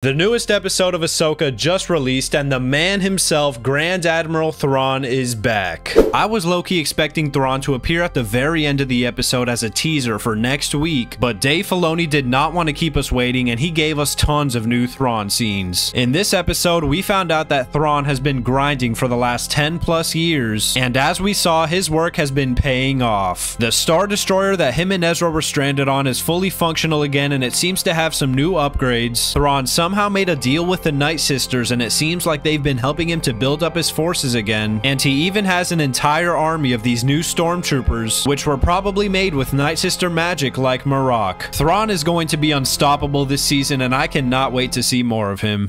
The newest episode of Ahsoka just released, and the man himself, Grand Admiral Thrawn, is back. I was low-key expecting Thrawn to appear at the very end of the episode as a teaser for next week, but Dave Filoni did not want to keep us waiting, and he gave us tons of new Thrawn scenes. In this episode, we found out that Thrawn has been grinding for the last 10 plus years, and as we saw, his work has been paying off. The Star Destroyer that him and Ezra were stranded on is fully functional again, and it seems to have some new upgrades. Thrawn somehow made a deal with the Night Sisters and it seems like they've been helping him to build up his forces again. And he even has an entire army of these new stormtroopers, which were probably made with Night Sister magic like Marrok. Thrawn is going to be unstoppable this season and I cannot wait to see more of him.